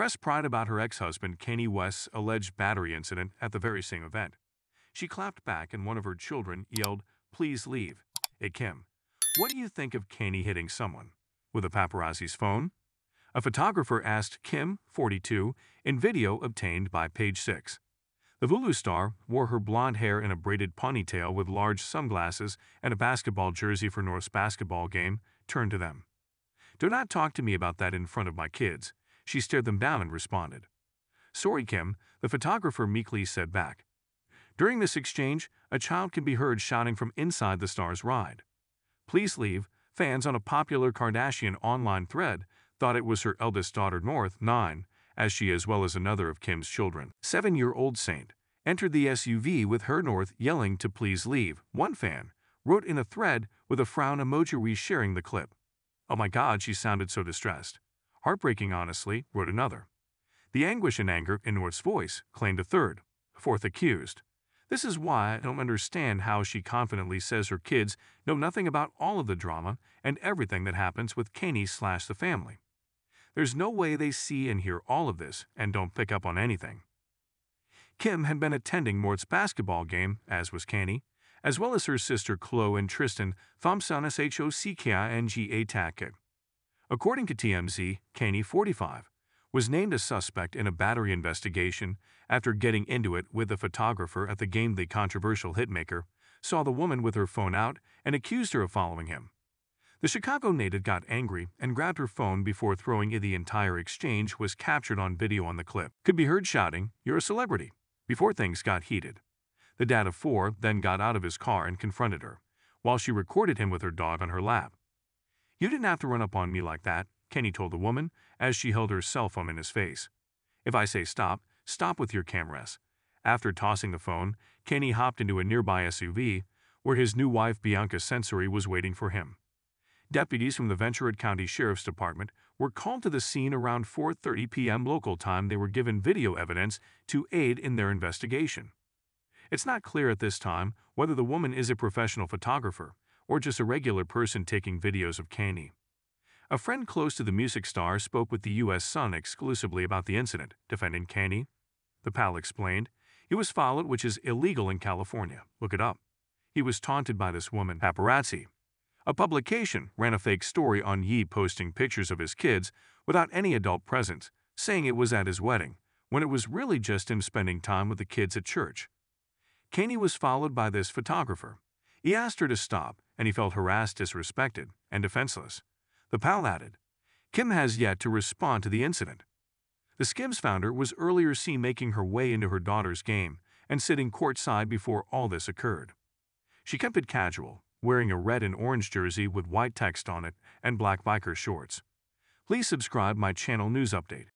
Press pried about her ex-husband Kanye West's alleged battery incident at the very same event. She clapped back and one of her children yelled, please leave. Hey Kim, what do you think of Kanye hitting someone? With a paparazzi's phone? A photographer asked Kim, 42, in video obtained by Page 6. The Hulu star wore her blonde hair in a braided ponytail with large sunglasses and a basketball jersey for North's basketball game, turned to them. Do not talk to me about that in front of my kids. She stared them down and responded. Sorry, Kim, the photographer meekly said back. During this exchange, a child can be heard shouting from inside the star's ride. Please leave. Fans on a popular Kardashian online thread thought it was her eldest daughter North, 9, as she as well as another of Kim's children, seven-year-old Saint, entered the SUV with her North yelling to please leave. One fan wrote in a thread with a frown emoji resharing the clip. Oh my god, she sounded so distressed. Heartbreaking, honestly, wrote another. The anguish and anger in North's voice claimed a third, fourth accused. This is why I don't understand how she confidently says her kids know nothing about all of the drama and everything that happens with Kanye slash the family. There's no way they see and hear all of this and don't pick up on anything. Kim had been attending North's basketball game, as was Kanye, as well as her sister Khloé and Tristan Thompson H-O-C-K-I-N-G-A Tackett. According to TMZ, Kanye, 45, was named a suspect in a battery investigation after getting into it with a photographer at the game the controversial hitmaker saw the woman with her phone out and accused her of following him. The Chicago native got angry and grabbed her phone before throwing it. The entire exchange was captured on video on the clip. Could be heard shouting, You're a celebrity, before things got heated. The dad of four then got out of his car and confronted her, while she recorded him with her dog on her lap. You didn't have to run up on me like that, Kanye told the woman as she held her cell phone in his face. If I say stop, stop with your cameras. After tossing the phone, Kanye hopped into a nearby SUV, where his new wife Bianca Censori was waiting for him. Deputies from the Ventura County Sheriff's Department were called to the scene around 4.30 p.m. local time. They were given video evidence to aid in their investigation. It's not clear at this time whether the woman is a professional photographer or just a regular person taking videos of Kanye. A friend close to the music star spoke with the U.S. Sun exclusively about the incident, defending Kanye. The pal explained, he was followed which is illegal in California. Look it up. He was taunted by this woman, paparazzi, a publication ran a fake story on Ye posting pictures of his kids without any adult presence, saying it was at his wedding, when it was really just him spending time with the kids at church. Kanye was followed by this photographer. He asked her to stop, and he felt harassed, disrespected, and defenseless. The pal added, Kim has yet to respond to the incident. The Skims founder was earlier seen making her way into her daughter's game and sitting courtside before all this occurred. She kept it casual, wearing a red and orange jersey with white text on it and black biker shorts. Please subscribe my channel news update.